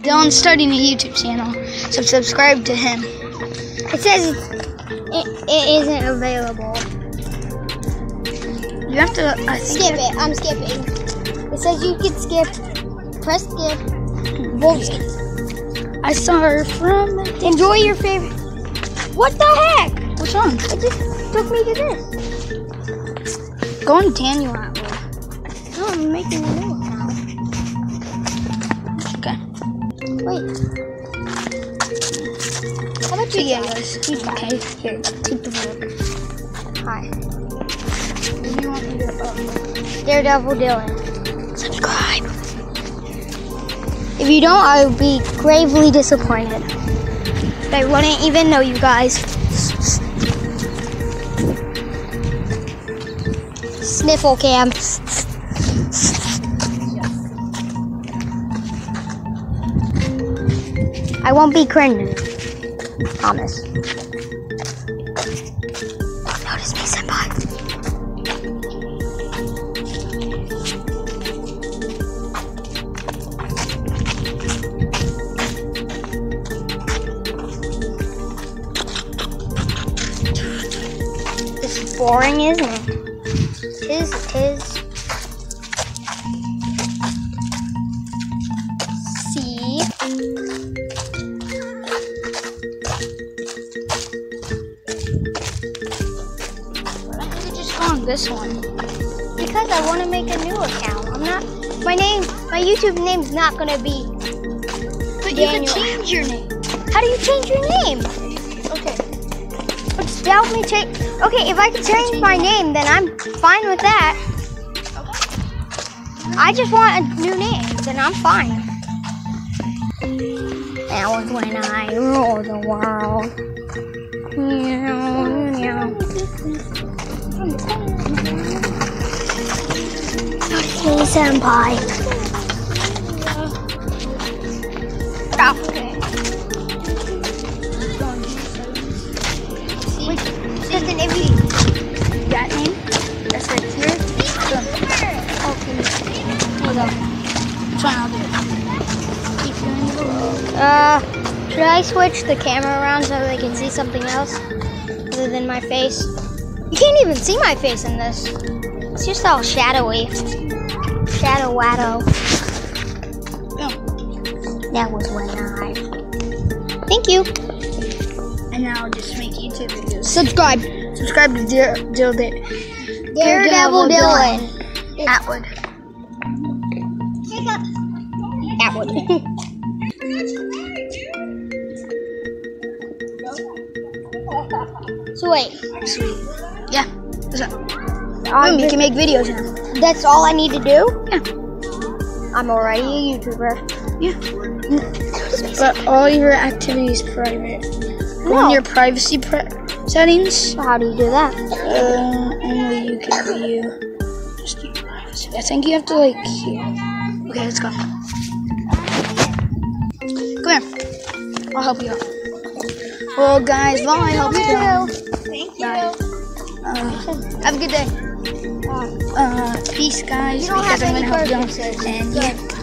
Dylan's starting a YouTube channel, so subscribe to him. It says it, it isn't available. You have to, uh, I skip it. I'm skipping. It says you can skip. Press skip. Bullshit. I saw her from. Enjoy your favorite. What the heck? What's one? It just took me to this. Go on Daniel Atwood. No, I'm making a new account. Yeah, guys? guys. Okay, here, take the book. Hi. You want me to? Daredevil Dylan. Subscribe. If you don't, I would be gravely disappointed. I wouldn't even know you guys. Sniffle cam. I won't be cringing. Promise. Notice me, senpai. Boring, isn't it? Tis, tis. This one? Because I want to make a new account. I'm not. My name, my YouTube name's not gonna be. But you can Daniel. change your name. How do you change your name? Okay. But help me change. Okay, if I can change my name, then I'm fine with that. I just want a new name, then I'm fine. That was when I ruled the world. Meow, meow. Senpai. Stop. Wait, That name? That's right here. Boom. Hold on. It. Uh, should I switch the camera around so they can see something else other than my face? You can't even see my face in this. It's just all shadowy. Shadow watto. Boom. That was one I. Thank you. And now I'll just make YouTube videos. Subscribe. Subscribe to Dear Dill Day. Daredevil Dylan. Atwood. Atwood. so wait, Sweet. Yeah. What's up? Um, you can make videos now. that's all I need to do? Yeah. I'm already a YouTuber. Yeah. But all your activities private. Go No. on your privacy settings. How do you do that? Uh, only you can view. Just your privacy. I think you have to like here. Okay, let's go. Come here. I'll help you out. Well, guys, while I help you out, Thank Bye. uh, have a good day. Uh, peace, guys. Because I'm gonna help you. And yeah.